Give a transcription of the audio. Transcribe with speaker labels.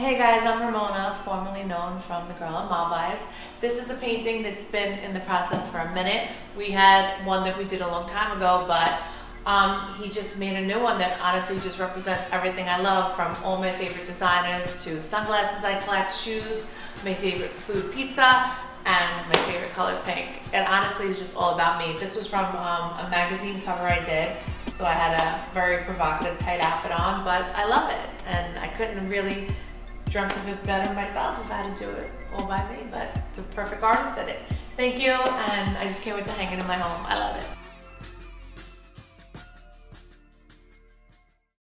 Speaker 1: Mona, formerly known from the Girl Mob Wives. This is a painting that's been in the process for a minute. We had one that we did a long time ago, but um, he just made a new one that honestly just represents everything I love from all my favorite designers to sunglasses I collect, shoes, my favorite food pizza, and my favorite color pink. It honestly is just all about me. This was from um, a magazine cover I did, so I had a very provocative tight outfit on, but I love it. And I couldn't really dreamt of it better myself if I had to do it all by me, but the perfect artist did it. Thank you, and I just can't wait to hang it in my home. I love it.